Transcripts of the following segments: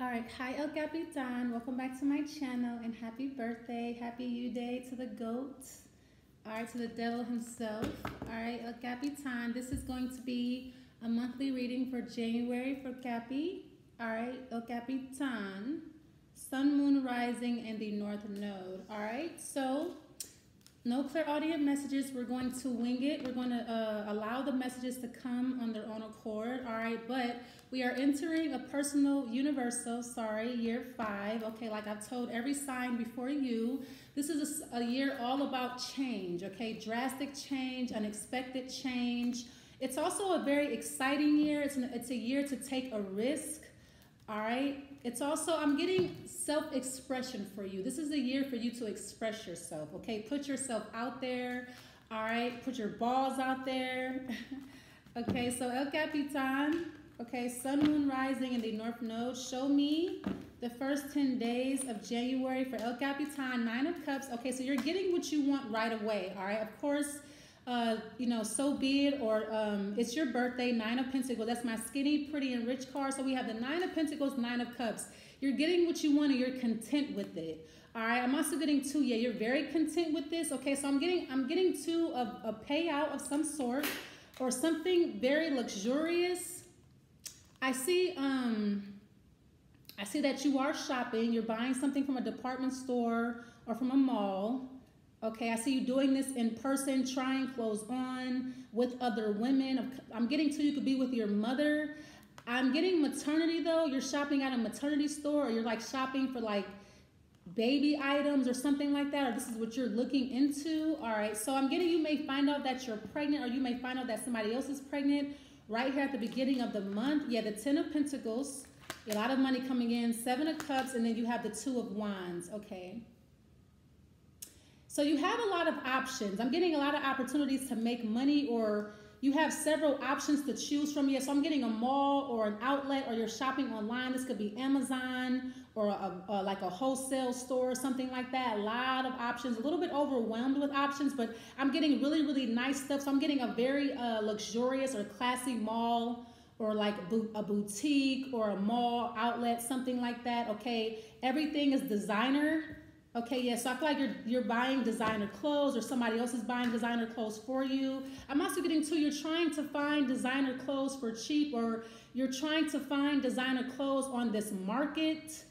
All right, hi El Capitan. Welcome back to my channel and happy birthday, happy you day to the goat. All right, to the devil himself. All right, El Capitan. This is going to be a monthly reading for January for Capi. All right, El Capitan. Sun, Moon, Rising, and the North Node. All right, so no clairaudient messages. We're going to wing it. We're going to uh, allow the messages to come on their own accord. All right, but we are entering a personal universal, sorry, year five. Okay, like I've told every sign before you, this is a, a year all about change. Okay, drastic change, unexpected change. It's also a very exciting year. It's, an, it's a year to take a risk. All right. It's also, I'm getting self expression for you. This is a year for you to express yourself. Okay. Put yourself out there. All right. Put your balls out there. okay. So, El Capitan. Okay. Sun, Moon, Rising in the North Node. Show me the first 10 days of January for El Capitan. Nine of Cups. Okay. So, you're getting what you want right away. All right. Of course uh, you know, so be it, or um, it's your birthday, Nine of Pentacles. That's my skinny, pretty, and rich card. So we have the Nine of Pentacles, Nine of Cups. You're getting what you want and you're content with it. All right, I'm also getting two. Yeah, you're very content with this. Okay, so I'm getting I'm getting two of a payout of some sort or something very luxurious. I see um I see that you are shopping. You're buying something from a department store or from a mall. Okay, I see you doing this in person, trying clothes on with other women. I'm getting to you could be with your mother. I'm getting maternity though. You're shopping at a maternity store or you're like shopping for like baby items or something like that, or this is what you're looking into. All right, so I'm getting you may find out that you're pregnant or you may find out that somebody else is pregnant right here at the beginning of the month. Yeah, the Ten of Pentacles, a lot of money coming in, Seven of Cups, and then you have the Two of Wands. Okay. So you have a lot of options. I'm getting a lot of opportunities to make money or you have several options to choose from. Yeah, so I'm getting a mall or an outlet or you're shopping online. This could be Amazon or a, a, like a wholesale store or something like that. A lot of options, a little bit overwhelmed with options, but I'm getting really, really nice stuff. So I'm getting a very uh, luxurious or classy mall or like a boutique or a mall outlet, something like that. Okay, everything is designer Okay, yes, yeah, so I feel like you're you're buying designer clothes or somebody else is buying designer clothes for you. I'm also getting to you're trying to find designer clothes for cheap or you're trying to find designer clothes on this market.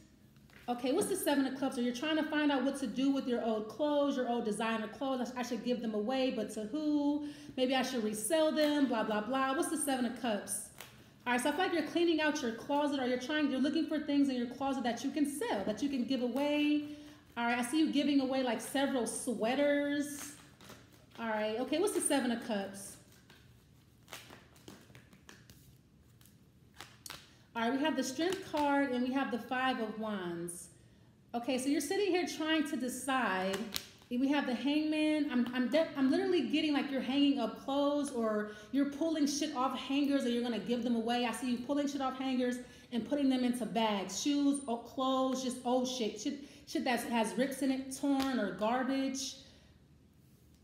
Okay, what's the seven of cups? Or you're trying to find out what to do with your old clothes, your old designer clothes. I should give them away, but to who? Maybe I should resell them, blah, blah, blah. What's the seven of cups? All right, so I feel like you're cleaning out your closet or you're trying, you're looking for things in your closet that you can sell, that you can give away, all right, I see you giving away like several sweaters. All right, okay, what's the Seven of Cups? All right, we have the Strength card and we have the Five of Wands. Okay, so you're sitting here trying to decide. We have the hangman. I'm, I'm, I'm literally getting like you're hanging up clothes or you're pulling shit off hangers or you're going to give them away. I see you pulling shit off hangers and putting them into bags. Shoes, clothes, just old shit. shit shit that has rips in it, torn or garbage.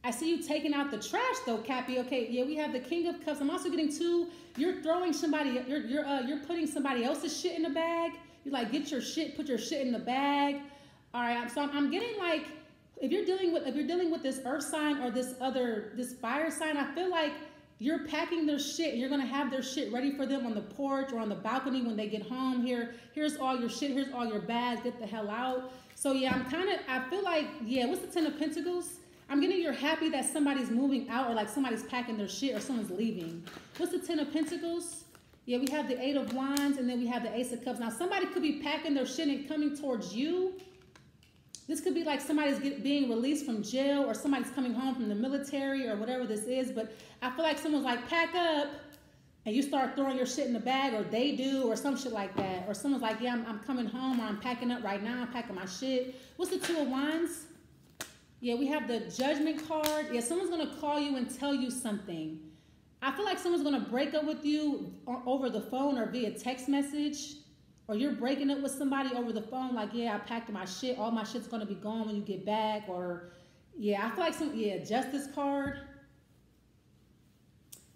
I see you taking out the trash though, Cappy. Okay, yeah, we have the King of Cups. I'm also getting two. You're throwing somebody. You're you're uh, you're putting somebody else's shit in the bag. You're like get your shit, put your shit in the bag. All right. So I'm, I'm getting like if you're dealing with if you're dealing with this Earth sign or this other this fire sign, I feel like you're packing their shit. You're gonna have their shit ready for them on the porch or on the balcony when they get home. Here, here's all your shit. Here's all your bags. Get the hell out. So yeah, I'm kind of, I feel like, yeah, what's the Ten of Pentacles? I'm getting you're happy that somebody's moving out or like somebody's packing their shit or someone's leaving. What's the Ten of Pentacles? Yeah, we have the Eight of Wands and then we have the Ace of Cups. Now, somebody could be packing their shit and coming towards you. This could be like somebody's get, being released from jail or somebody's coming home from the military or whatever this is. But I feel like someone's like, pack up and you start throwing your shit in the bag, or they do, or some shit like that. Or someone's like, yeah, I'm, I'm coming home, or I'm packing up right now, I'm packing my shit. What's the Two of Wands? Yeah, we have the Judgment card. Yeah, someone's going to call you and tell you something. I feel like someone's going to break up with you over the phone or via text message. Or you're breaking up with somebody over the phone, like, yeah, I packed my shit. All my shit's to be gone when you get back. Or, yeah, I feel like some, yeah, Justice card.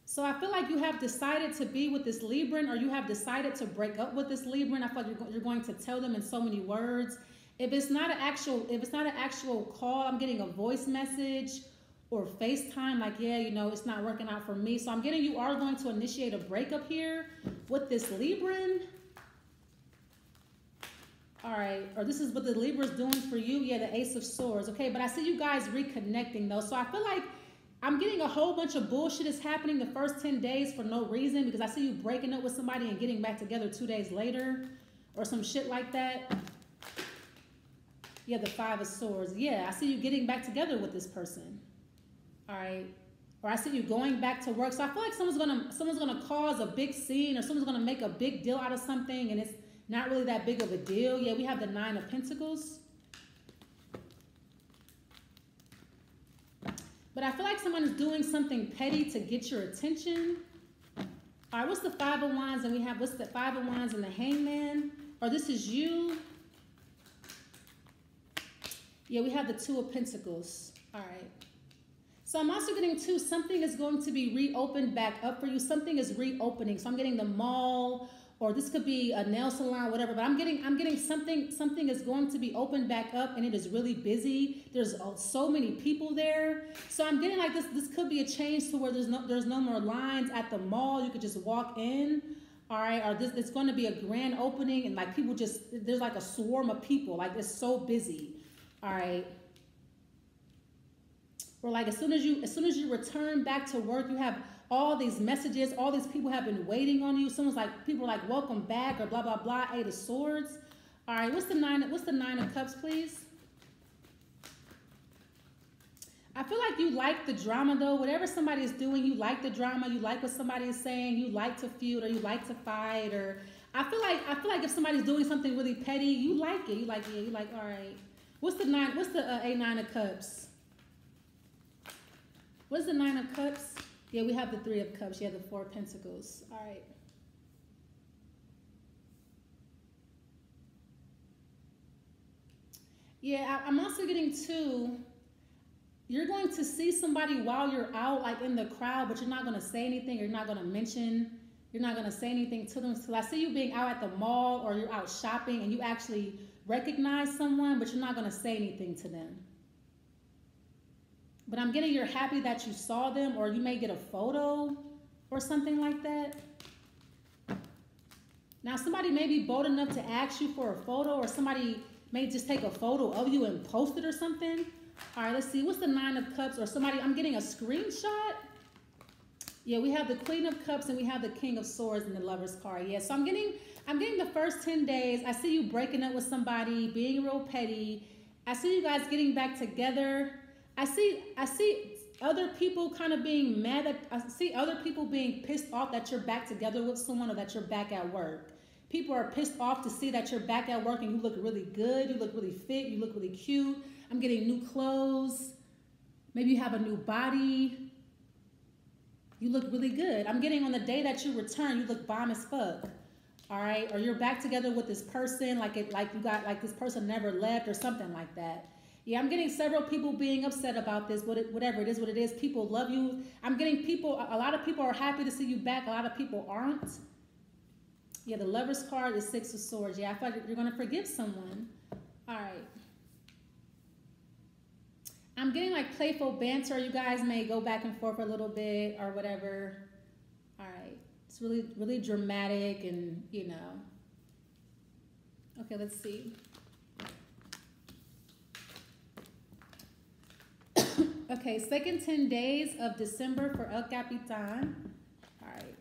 So I feel like you have decided to be with this Libran or you have decided to break up with this Libran. I feel like you're, you're going to tell them in so many words. If it's not an actual, if it's not an actual call, I'm getting a voice message or FaceTime, like, yeah, you know, it's not working out for me. So I'm getting you are going to initiate a breakup here with this Libran. All right, or this is what the Libra is doing for you. Yeah, the Ace of Swords. Okay, but I see you guys reconnecting though. So I feel like I'm getting a whole bunch of bullshit is happening the first 10 days for no reason because I see you breaking up with somebody and getting back together two days later or some shit like that. Yeah, the Five of Swords. Yeah, I see you getting back together with this person. All right. Or I see you going back to work. So I feel like someone's gonna someone's gonna cause a big scene or someone's gonna make a big deal out of something and it's not really that big of a deal. Yeah, we have the Nine of Pentacles. But I feel like someone is doing something petty to get your attention. All right, what's the Five of Wands? And we have, what's the Five of Wands and the Hangman? Or this is you. Yeah, we have the Two of Pentacles. All right. So I'm also getting two, something is going to be reopened back up for you. Something is reopening. So I'm getting the mall or this could be a nail salon, whatever. But I'm getting, I'm getting something, something is going to be opened back up, and it is really busy. There's so many people there, so I'm getting like this. This could be a change to where there's no, there's no more lines at the mall. You could just walk in. All right, or this it's going to be a grand opening, and like people just there's like a swarm of people. Like it's so busy. All right. Or like as soon as you as soon as you return back to work, you have all these messages, all these people have been waiting on you. Someone's like, people are like, welcome back or blah, blah, blah, eight of swords. All right, what's the nine, what's the nine of cups, please? I feel like you like the drama though. Whatever somebody is doing, you like the drama. You like what somebody is saying. You like to feud or you like to fight or I feel like I feel like if somebody's doing something really petty, you like it. You like yeah. You like all right. What's the nine? What's the uh, a nine of cups? What's the nine of cups? Yeah, we have the Three of Cups. You have the Four of Pentacles. All right. Yeah, I'm also getting two. You're going to see somebody while you're out, like in the crowd, but you're not going to say anything. You're not going to mention. You're not going to say anything to them. So I see you being out at the mall or you're out shopping and you actually recognize someone, but you're not going to say anything to them. But I'm getting you're happy that you saw them, or you may get a photo or something like that. Now, somebody may be bold enough to ask you for a photo, or somebody may just take a photo of you and post it or something. All right, let's see. What's the Nine of Cups? Or somebody, I'm getting a screenshot. Yeah, we have the Queen of Cups and we have the King of Swords in the Lover's card. Yeah, so I'm getting, I'm getting the first 10 days. I see you breaking up with somebody, being real petty. I see you guys getting back together. I see I see other people kind of being mad at I see other people being pissed off that you're back together with someone or that you're back at work. People are pissed off to see that you're back at work and you look really good, you look really fit, you look really cute. I'm getting new clothes. Maybe you have a new body. You look really good. I'm getting on the day that you return, you look bomb as fuck. All right? Or you're back together with this person like it like you got like this person never left or something like that. Yeah, I'm getting several people being upset about this, whatever it is, what it is. People love you. I'm getting people, a lot of people are happy to see you back. A lot of people aren't. Yeah, the lover's card is six of swords. Yeah, I thought you're going to forgive someone. All right. I'm getting like playful banter. You guys may go back and forth a little bit or whatever. All right. It's really, really dramatic and, you know. Okay, let's see. Okay, second 10 days of December for El Capitan. All right.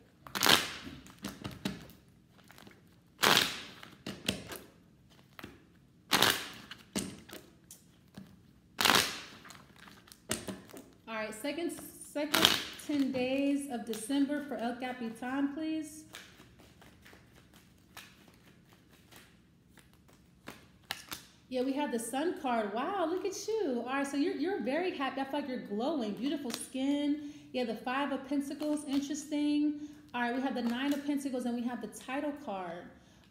All right, second, second 10 days of December for El Capitan, please. Yeah, we have the sun card. Wow, look at you. All right, so you're, you're very happy. I feel like you're glowing. Beautiful skin. Yeah, the five of pentacles. Interesting. All right, we have the nine of pentacles and we have the title card.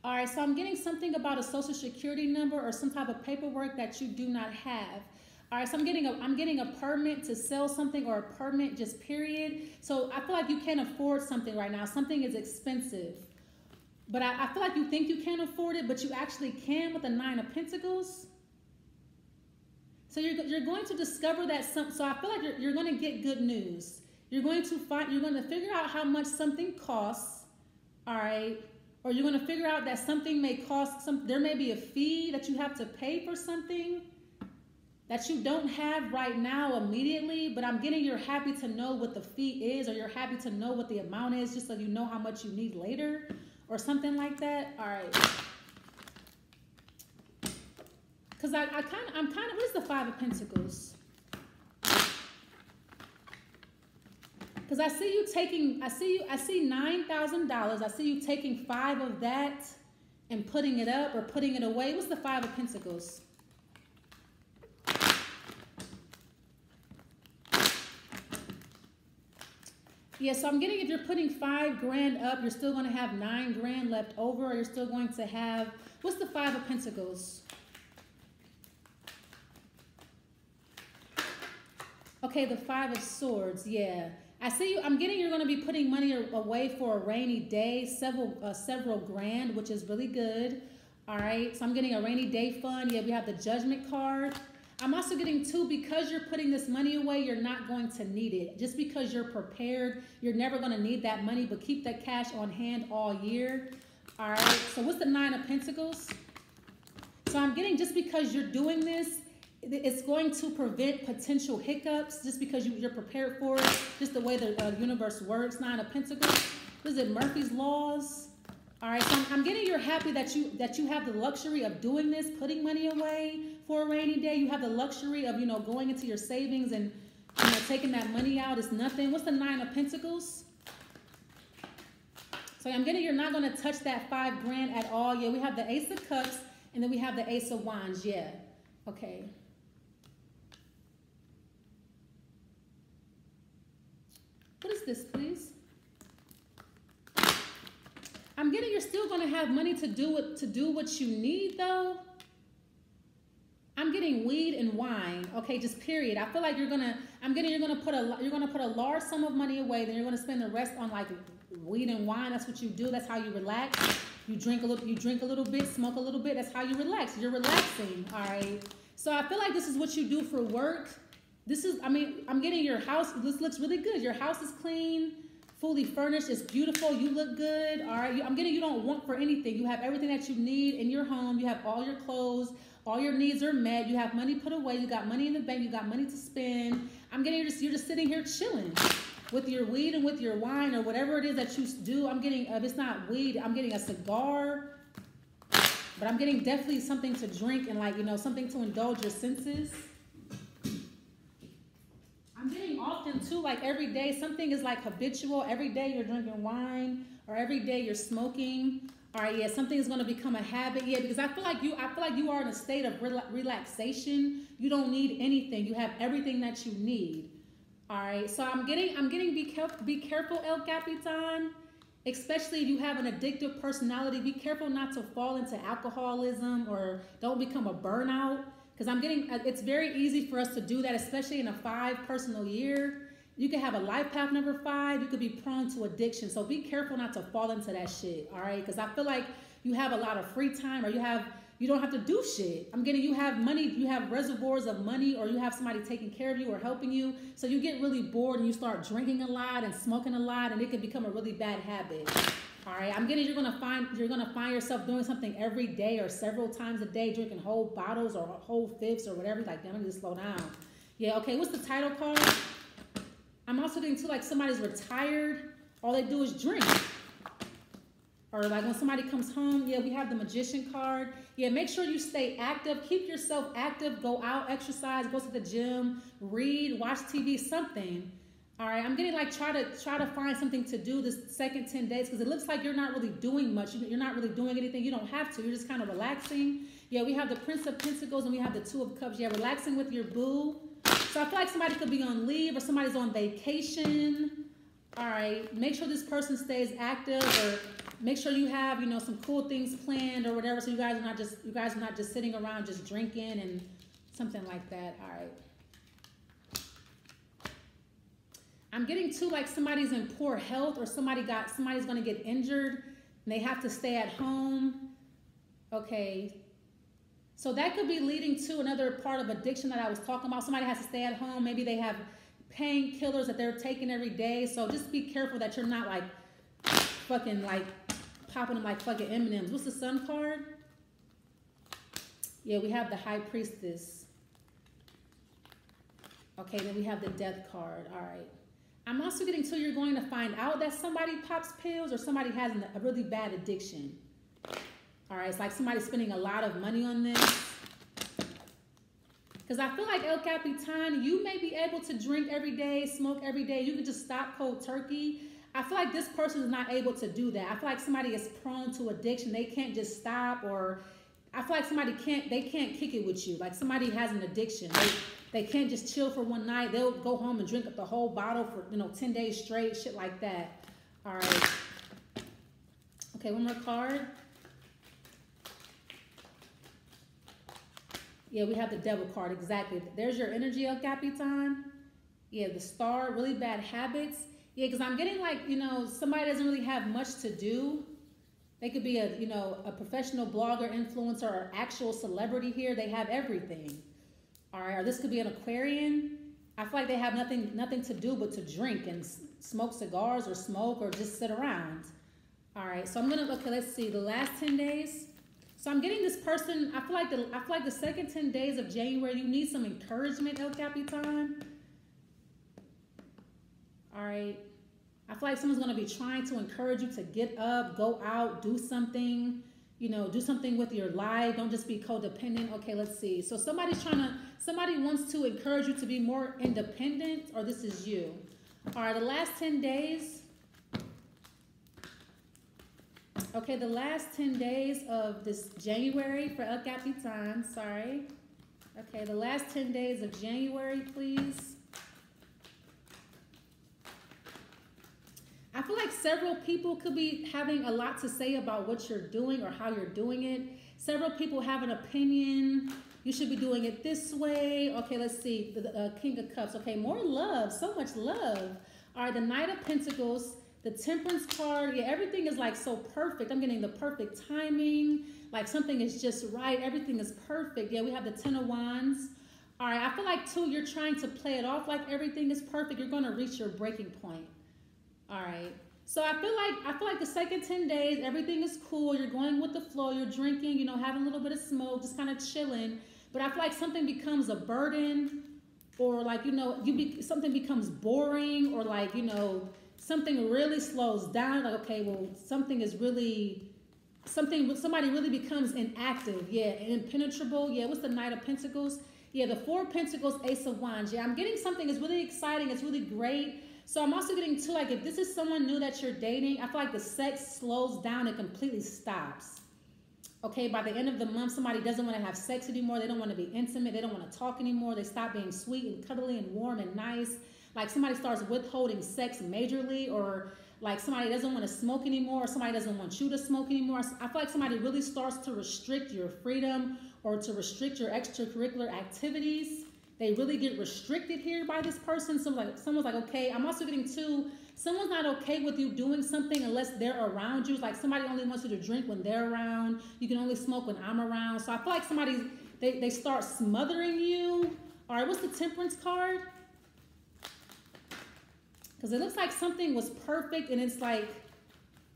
All right, so I'm getting something about a social security number or some type of paperwork that you do not have. All right, so I'm getting a I'm getting a permit to sell something or a permit just period. So I feel like you can't afford something right now. Something is expensive. But I, I feel like you think you can't afford it, but you actually can with the nine of pentacles. So you're, you're going to discover that some so I feel like you're, you're going to get good news. You're going to find you're going to figure out how much something costs, all right? Or you're going to figure out that something may cost some there may be a fee that you have to pay for something that you don't have right now immediately, but I'm getting you're happy to know what the fee is, or you're happy to know what the amount is, just so you know how much you need later, or something like that. All right. Because I, I kind of, I'm kind of, what is the Five of Pentacles? Because I see you taking, I see you, I see $9,000. I see you taking five of that and putting it up or putting it away. What's the Five of Pentacles? Yeah, so I'm getting if you're putting five grand up, you're still going to have nine grand left over, or you're still going to have, what's the Five of Pentacles? Okay, the Five of Swords, yeah. I see you, I'm getting you're going to be putting money away for a rainy day, several uh, several grand, which is really good. All right, so I'm getting a rainy day fund. Yeah, we have the Judgment card. I'm also getting two, because you're putting this money away, you're not going to need it. Just because you're prepared, you're never going to need that money, but keep that cash on hand all year. All right, so what's the Nine of Pentacles? So I'm getting just because you're doing this, it's going to prevent potential hiccups just because you, are prepared for it, just the way the uh, universe works. Nine of Pentacles. Is it Murphy's Laws? All right, so I'm getting you're happy that you that you have the luxury of doing this, putting money away for a rainy day. You have the luxury of, you know, going into your savings and, you know, taking that money out. It's nothing. What's the Nine of Pentacles? So I'm getting you're not going to touch that five grand at all. Yeah, we have the Ace of Cups and then we have the Ace of Wands. Yeah. Okay. What is this, please? I'm getting you're still going to have money to do what to do what you need though. I'm getting weed and wine. Okay, just period. I feel like you're gonna. I'm getting. You're gonna put a. You're gonna put a large sum of money away. Then you're gonna spend the rest on like weed and wine. That's what you do. That's how you relax. You drink a little. You drink a little bit. Smoke a little bit. That's how you relax. You're relaxing. All right. So I feel like this is what you do for work. This is. I mean, I'm getting your house. This looks really good. Your house is clean fully furnished. It's beautiful. You look good. All right. I'm getting you don't want for anything. You have everything that you need in your home. You have all your clothes. All your needs are met. You have money put away. You got money in the bank. You got money to spend. I'm getting you're just you're just sitting here chilling with your weed and with your wine or whatever it is that you do. I'm getting if it's not weed, I'm getting a cigar. But I'm getting definitely something to drink and like, you know, something to indulge your senses. I'm getting often too, like every day, something is like habitual. Every day you're drinking wine or every day you're smoking. All right, yeah, something is going to become a habit. Yeah, because I feel like you, I feel like you are in a state of relaxation. You don't need anything. You have everything that you need. All right, so I'm getting, I'm getting. Be careful, be careful, El Capitan. Especially if you have an addictive personality, be careful not to fall into alcoholism or don't become a burnout. Because I'm getting, uh, it's very easy for us to do that, especially in a five personal year. You could have a life path number five. You could be prone to addiction. So be careful not to fall into that shit, all right? Because I feel like you have a lot of free time or you have, you don't have to do shit. I'm getting, you have money, you have reservoirs of money or you have somebody taking care of you or helping you. So you get really bored and you start drinking a lot and smoking a lot and it can become a really bad habit. All right, I'm getting you're gonna find you're gonna find yourself doing something every day or several times a day, drinking whole bottles or whole fifths or whatever. Like, damn, I need to slow down. Yeah, okay. What's the title card? I'm also getting to like somebody's retired. All they do is drink. Or like when somebody comes home, yeah, we have the magician card. Yeah, make sure you stay active. Keep yourself active. Go out, exercise, go to the gym, read, watch TV, something. All right, I'm getting like try to try to find something to do this second 10 days because it looks like you're not really doing much. You're not really doing anything. You don't have to. You're just kind of relaxing. Yeah, we have the Prince of Pentacles and we have the Two of Cups. Yeah, relaxing with your boo. So I feel like somebody could be on leave or somebody's on vacation. All right, make sure this person stays active or make sure you have, you know, some cool things planned or whatever. So you guys are not just, you guys are not just sitting around just drinking and Something like that. All right. I'm getting too like somebody's in poor health or somebody got somebody's gonna get injured and they have to stay at home. Okay. So that could be leading to another part of addiction that I was talking about. Somebody has to stay at home. Maybe they have painkillers that they're taking every day. So just be careful that you're not like fucking like popping them like fucking M&Ms. What's the sun card? Yeah, we have the high priestess. Okay, then we have the death card. All right. I'm also getting to you're going to find out that somebody pops pills or somebody has a really bad addiction. All right, it's like somebody spending a lot of money on this. Because I feel like El Capitan, you may be able to drink every day, smoke every day. You can just stop cold turkey. I feel like this person is not able to do that. I feel like somebody is prone to addiction. They can't just stop or I feel like somebody can't, they can't kick it with you. Like somebody has an addiction. They, they can't just chill for one night. They'll go home and drink up the whole bottle for, you know, 10 days straight, shit like that. All right. Okay, one more card. Yeah, we have the devil card, exactly. There's your energy, El Capitan. Yeah, the star, really bad habits. Yeah, because I'm getting like, you know, somebody doesn't really have much to do. They could be a, you know, a professional blogger, influencer, or actual celebrity here. They have everything. All right, or this could be an Aquarian. I feel like they have nothing nothing to do but to drink and smoke cigars or smoke or just sit around. All right, so I'm gonna okay. Let's see the last ten days. So I'm getting this person. I feel like the I feel like the second ten days of January, you need some encouragement, El Capitan. All right. I feel like someone's gonna be trying to encourage you to get up, go out, do something you know, do something with your life. Don't just be codependent. Okay, let's see. So somebody's trying to, somebody wants to encourage you to be more independent, or this is you. All right, the last 10 days. Okay, the last 10 days of this January for El Capitan, sorry. Okay, the last 10 days of January, please. I feel like several people could be having a lot to say about what you're doing or how you're doing it. Several people have an opinion. You should be doing it this way. Okay, let's see. The, uh, King of Cups. Okay, more love. So much love. All right, the Knight of Pentacles, the Temperance card. Yeah, everything is like so perfect. I'm getting the perfect timing. Like something is just right. Everything is perfect. Yeah, we have the Ten of Wands. All right, I feel like too, you're trying to play it off like everything is perfect. You're going to reach your breaking point. All right. So I feel like I feel like the second 10 days, everything is cool. You're going with the flow. You're drinking, you know, having a little bit of smoke, just kind of chilling. But I feel like something becomes a burden or like, you know, you be, something becomes boring or like, you know, something really slows down. Like, okay, well, something is really something somebody really becomes inactive. Yeah, impenetrable. Yeah, what's the Knight of Pentacles? Yeah, the Four Pentacles, Ace of Wands. Yeah, I'm getting something. It's really exciting. It's really great so I'm also getting to like if this is someone new that you're dating, I feel like the sex slows down and completely stops. Okay, by the end of the month, somebody doesn't want to have sex anymore. They don't want to be intimate. They don't want to talk anymore. They stop being sweet and cuddly and warm and nice. Like somebody starts withholding sex majorly, or like somebody doesn't want to smoke anymore, or somebody doesn't want you to smoke anymore. I feel like somebody really starts to restrict your freedom or to restrict your extracurricular activities they really get restricted here by this person. Someone's like, someone's like, okay, I'm also getting too, someone's not okay with you doing something unless they're around you. It's like somebody only wants you to drink when they're around. You can only smoke when I'm around. So I feel like somebody, they, they start smothering you. All right, what's the temperance card? Because it looks like something was perfect and it's like,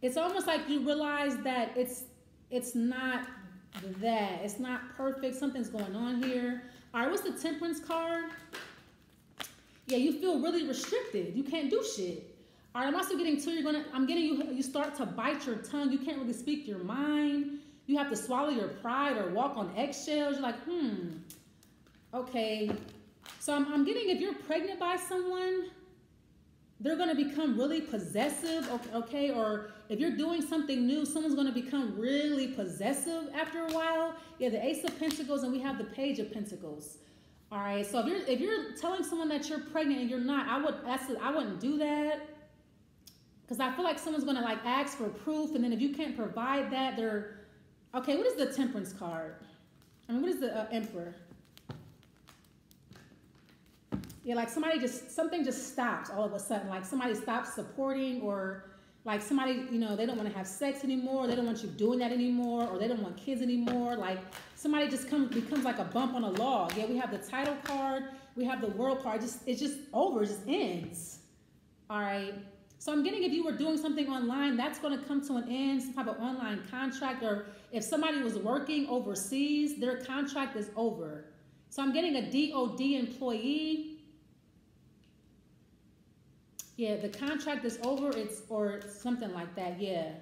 it's almost like you realize that it's, it's not that. It's not perfect. Something's going on here. All right, what's the temperance card? Yeah, you feel really restricted. You can't do shit. All right, I'm also getting to you're gonna. I'm getting you. You start to bite your tongue. You can't really speak your mind. You have to swallow your pride or walk on eggshells. You're like, hmm, okay. So I'm, I'm getting if you're pregnant by someone, they're going to become really possessive, okay? Or if you're doing something new, someone's going to become really possessive after a while. Yeah, the Ace of Pentacles and we have the Page of Pentacles. All right, so if you're if you're telling someone that you're pregnant and you're not, I would that's I wouldn't do that because I feel like someone's going to like ask for proof, and then if you can't provide that, they're okay. What is the Temperance card? I mean, what is the uh, Emperor? Yeah, like somebody just something just stops all of a sudden. Like somebody stops supporting or like somebody, you know, they don't want to have sex anymore, they don't want you doing that anymore, or they don't want kids anymore. Like somebody just comes becomes like a bump on a log. Yeah, we have the title card, we have the world card. Just it's just over, it just ends. All right. So I'm getting if you were doing something online, that's going to come to an end, some type of online contract, or if somebody was working overseas, their contract is over. So I'm getting a DOD employee. Yeah, the contract is over, it's or something like that, yeah.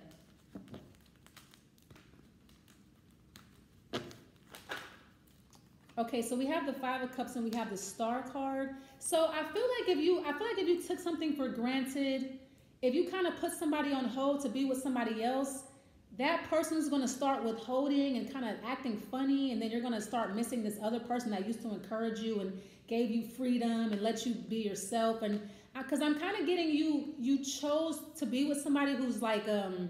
Okay, so we have the Five of Cups and we have the Star card. So I feel like if you, I feel like if you took something for granted, if you kind of put somebody on hold to be with somebody else, that person's going to start withholding and kind of acting funny and then you're going to start missing this other person that used to encourage you and gave you freedom and let you be yourself and because i'm kind of getting you you chose to be with somebody who's like um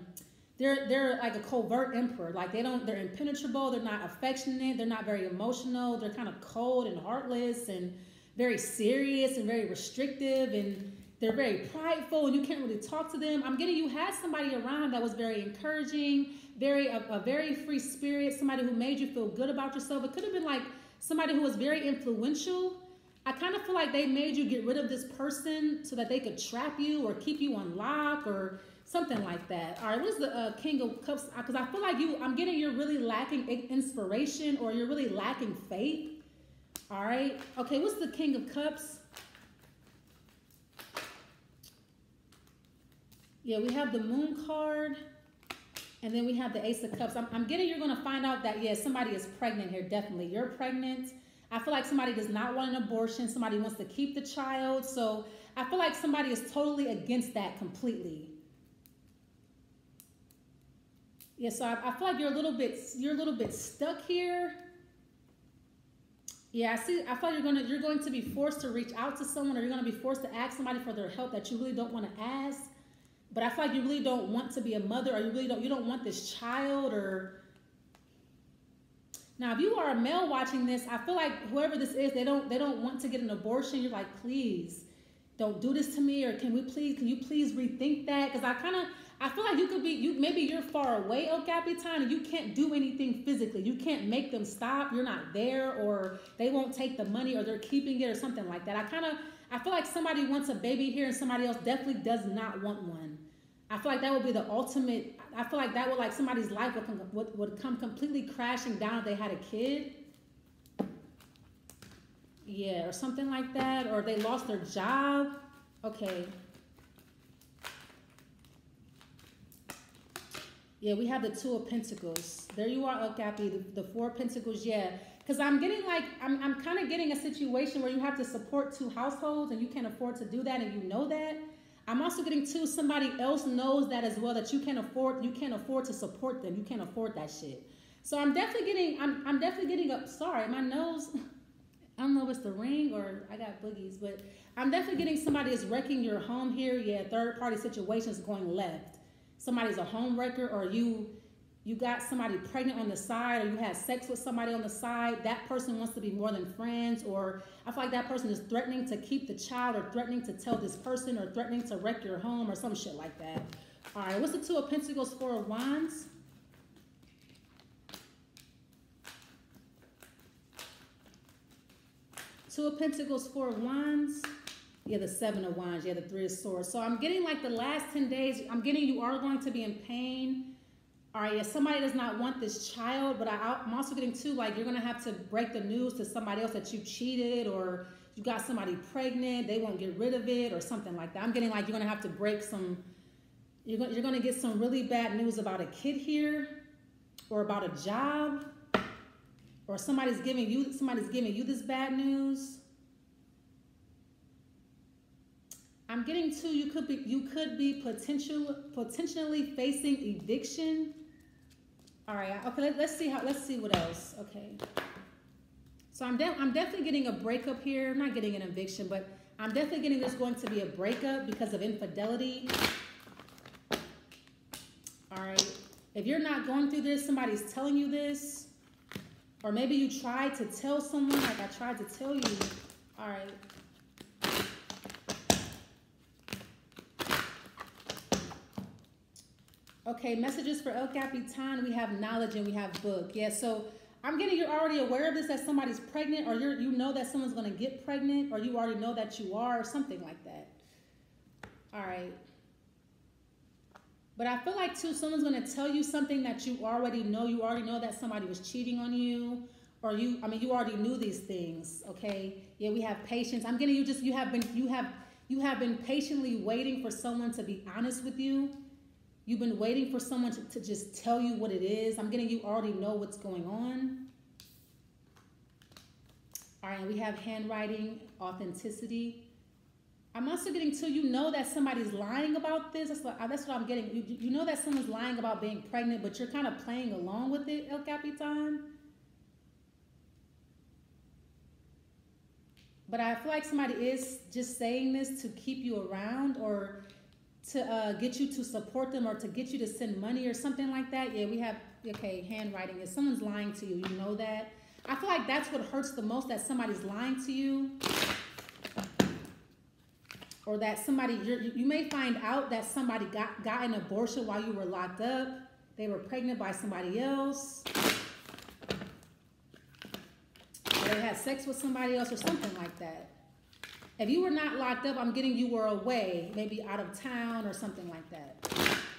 they're they're like a covert emperor like they don't they're impenetrable they're not affectionate they're not very emotional they're kind of cold and heartless and very serious and very restrictive and they're very prideful and you can't really talk to them. I'm getting you had somebody around that was very encouraging, very a, a very free spirit, somebody who made you feel good about yourself. It could have been like somebody who was very influential. I kind of feel like they made you get rid of this person so that they could trap you or keep you on lock or something like that. All right, what is the uh, King of Cups? Because I feel like you, I'm getting you're really lacking inspiration or you're really lacking faith. All right, okay, what's the King of Cups? Yeah, we have the moon card. And then we have the Ace of Cups. I'm, I'm getting you're going to find out that, yeah, somebody is pregnant here, definitely. You're pregnant. I feel like somebody does not want an abortion. Somebody wants to keep the child. So I feel like somebody is totally against that completely. Yeah, so I, I feel like you're a little bit you're a little bit stuck here. Yeah, I see. I feel like you're gonna you're going to be forced to reach out to someone, or you're gonna be forced to ask somebody for their help that you really don't want to ask. But I feel like you really don't want to be a mother or you really don't you don't want this child or now if you are a male watching this, I feel like whoever this is, they don't they don't want to get an abortion. You're like, please don't do this to me or can we please can you please rethink that? Because I kind of I feel like you could be you maybe you're far away, oh, El Capitan, and you can't do anything physically. You can't make them stop. You're not there, or they won't take the money, or they're keeping it, or something like that. I kind of I feel like somebody wants a baby here and somebody else definitely does not want one. I feel like that would be the ultimate. I feel like that would like somebody's life would come, would, would come completely crashing down if they had a kid. Yeah, or something like that, or they lost their job. Okay. Yeah, we have the Two of Pentacles. There you are, Okapi, the, the Four Pentacles. Yeah, because I'm getting like, I'm, I'm kind of getting a situation where you have to support two households and you can't afford to do that and you know that. I'm also getting to somebody else knows that as well that you can't afford, you can't afford to support them. You can't afford that shit. So I'm definitely getting, I'm, I'm definitely getting up. Sorry, my nose, I don't know if it's the ring or I got boogies, but I'm definitely getting somebody is wrecking your home here. Yeah, third party situations going left. Somebody's a home wrecker or you you got somebody pregnant on the side or you had sex with somebody on the side, that person wants to be more than friends, or I feel like that person is threatening to keep the child or threatening to tell this person or threatening to wreck your home or some shit like that. All right, what's the Two of Pentacles, Four of Wands? Two of Pentacles, Four of Wands. Yeah, the Seven of Wands. Yeah, the Three of Swords. So I'm getting like the last 10 days, I'm getting you are going to be in pain all right, if somebody does not want this child, but I, I'm also getting too, like, you're going to have to break the news to somebody else that you cheated or you got somebody pregnant, they won't get rid of it or something like that. I'm getting like you're going to have to break some, you're going, you're going to get some really bad news about a kid here or about a job or somebody's giving you, somebody's giving you this bad news. I'm getting to you could be you could be potential potentially facing eviction all right. Okay. Let, us see how. Let's see what else. Okay. So I'm de- I'm definitely getting a breakup here. I'm not getting an eviction, but I'm definitely getting this going to be a breakup because of infidelity. All right. If you're not going through this, somebody's telling you this, or maybe you tried to tell someone, like I tried to tell you. All right. Okay, messages for El Capitan. We have knowledge and we have book. Yeah, so I'm getting you're already aware of this that somebody's pregnant, or you you know that someone's gonna get pregnant, or you already know that you are, or something like that. All right. But I feel like too, someone's gonna tell you something that you already know. You already know that somebody was cheating on you, or you. I mean, you already knew these things. Okay. Yeah, we have patience. I'm getting you just you have been you have you have been patiently waiting for someone to be honest with you. You've been waiting for someone to, to just tell you what it is. I'm getting you already know what's going on. All right, we have handwriting, authenticity. I'm also getting to you know that somebody's lying about this. That's what, that's what I'm getting. You, you know that someone's lying about being pregnant, but you're kind of playing along with it, El Capitan. But I feel like somebody is just saying this to keep you around or to uh, get you to support them or to get you to send money or something like that. Yeah, we have, okay, handwriting. If someone's lying to you, you know that. I feel like that's what hurts the most, that somebody's lying to you. Or that somebody, you may find out that somebody got, got an abortion while you were locked up. They were pregnant by somebody else. Or they had sex with somebody else or something like that. If you were not locked up, I'm getting you were away, maybe out of town or something like that.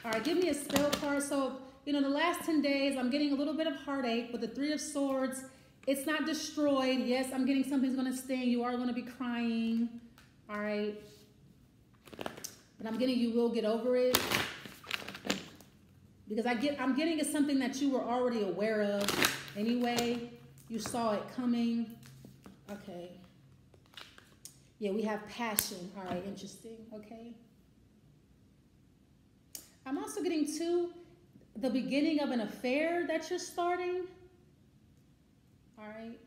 All right, give me a spell card. So, you know, the last 10 days, I'm getting a little bit of heartache, but the Three of Swords, it's not destroyed. Yes, I'm getting something's going to sting. You are going to be crying. All right. But I'm getting you will get over it. Because I get I'm getting is something that you were already aware of anyway. You saw it coming. Okay. Yeah, we have passion. All right, interesting. Okay. I'm also getting to the beginning of an affair that you're starting. All right.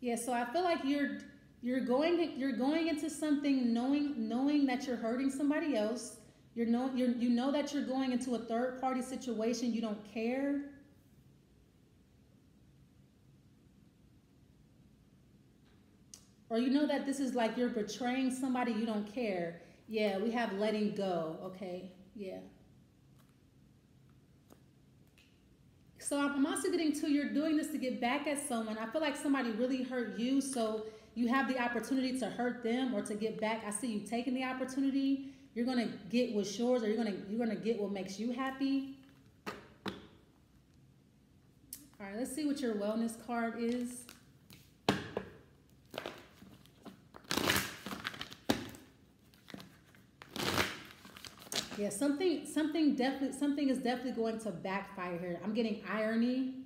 Yeah, so I feel like you're you're going you're going into something knowing knowing that you're hurting somebody else. You're know you you know that you're going into a third party situation. You don't care. Or you know that this is like you're betraying somebody you don't care. Yeah, we have letting go. Okay. Yeah. So I'm also getting to you're doing this to get back at someone. I feel like somebody really hurt you, so you have the opportunity to hurt them or to get back. I see you taking the opportunity. You're gonna get what's yours, or you're gonna you're gonna get what makes you happy. All right, let's see what your wellness card is. Yeah, something something definitely something is definitely going to backfire here. I'm getting irony.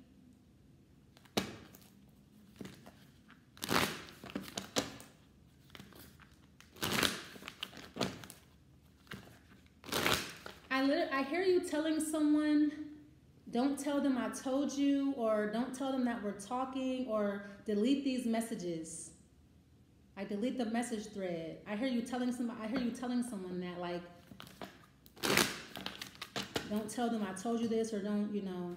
I I hear you telling someone don't tell them I told you or don't tell them that we're talking or delete these messages. I delete the message thread. I hear you telling somebody I hear you telling someone that like don't tell them I told you this or don't, you know,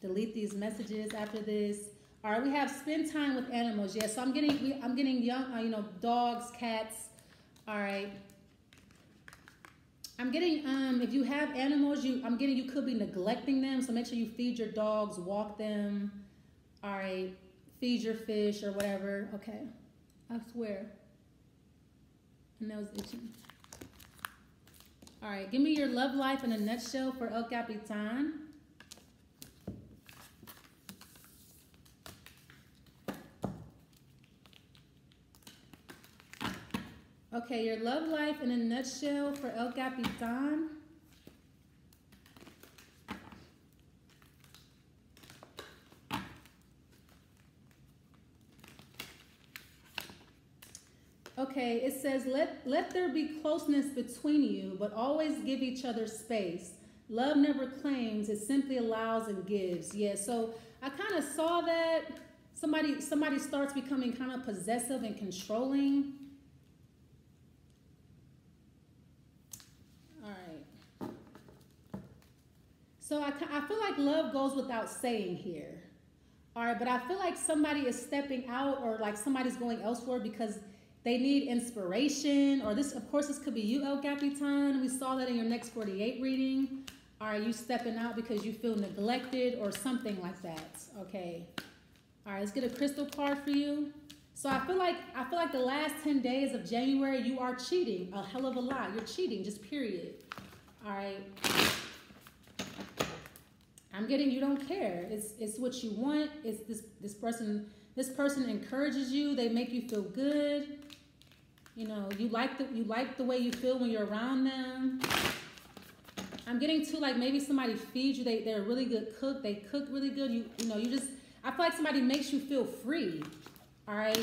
delete these messages after this. All right, we have spend time with animals. Yes, yeah, so I'm getting, I'm getting young, uh, you know, dogs, cats. All right. I'm getting, um, if you have animals, you, I'm getting, you could be neglecting them. So make sure you feed your dogs, walk them. All right. Feed your fish or whatever. Okay. I swear. And that was itching. All right, give me your love life in a nutshell for El Capitan. Okay, your love life in a nutshell for El Capitan. Okay, it says, let, let there be closeness between you, but always give each other space. Love never claims, it simply allows and gives. Yeah, so I kind of saw that somebody somebody starts becoming kind of possessive and controlling. All right. So I, I feel like love goes without saying here. All right, but I feel like somebody is stepping out or like somebody's going elsewhere because they need inspiration, or this, of course, this could be you, El Capitan. We saw that in your next 48 reading. Are you stepping out because you feel neglected or something like that? Okay. All right, let's get a crystal card for you. So I feel like I feel like the last 10 days of January you are cheating a hell of a lot. You're cheating, just period. All right. I'm getting you don't care. It's it's what you want. It's this this person this person encourages you. They make you feel good. You know, you like the you like the way you feel when you're around them. I'm getting to like maybe somebody feeds you. They they're a really good cook. They cook really good. You you know, you just I feel like somebody makes you feel free. All right.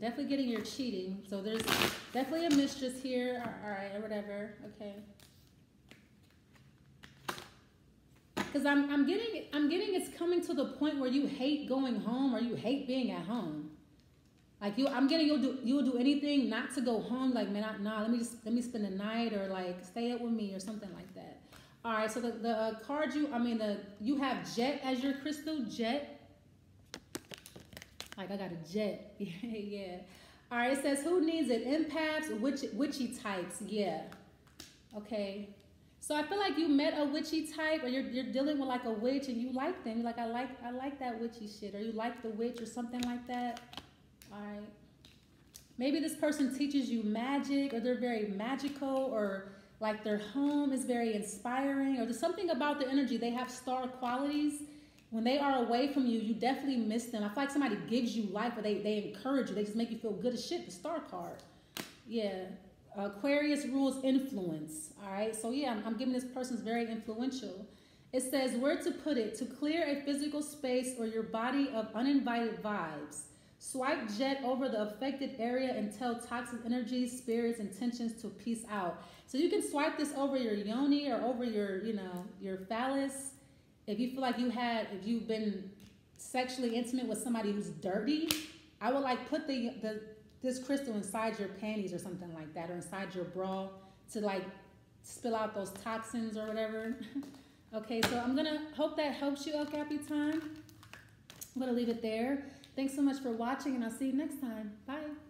Definitely getting your cheating. So there's definitely a mistress here. All right, or whatever. Okay. Because I'm, I'm getting I'm getting it's coming to the point where you hate going home or you hate being at home. Like you, I'm getting you'll do you'll do anything not to go home. Like man, I, nah, let me just let me spend the night or like stay up with me or something like that. All right, so the, the uh, card you, I mean, the you have jet as your crystal, jet. Like I got a jet, yeah, yeah. All right, it says who needs it? Empaths, witch, witchy types, yeah. Okay, so I feel like you met a witchy type, or you're, you're dealing with like a witch, and you like them. You're like I like I like that witchy shit, or you like the witch, or something like that. All right. Maybe this person teaches you magic, or they're very magical, or like their home is very inspiring, or there's something about the energy. They have star qualities. When they are away from you, you definitely miss them. I feel like somebody gives you life, or they, they encourage you. They just make you feel good as shit. The star card. Yeah. Aquarius rules influence. All right. So, yeah, I'm, I'm giving this person's very influential. It says where to put it to clear a physical space or your body of uninvited vibes. Swipe jet over the affected area and tell toxic energies, spirits, and tensions to peace out. So you can swipe this over your yoni or over your, you know, your phallus. If you feel like you had, if you've been sexually intimate with somebody who's dirty, I would like put the, the this crystal inside your panties or something like that, or inside your bra to like spill out those toxins or whatever. okay, so I'm gonna hope that helps you, El Capitan. I'm gonna leave it there. Thanks so much for watching, and I'll see you next time. Bye.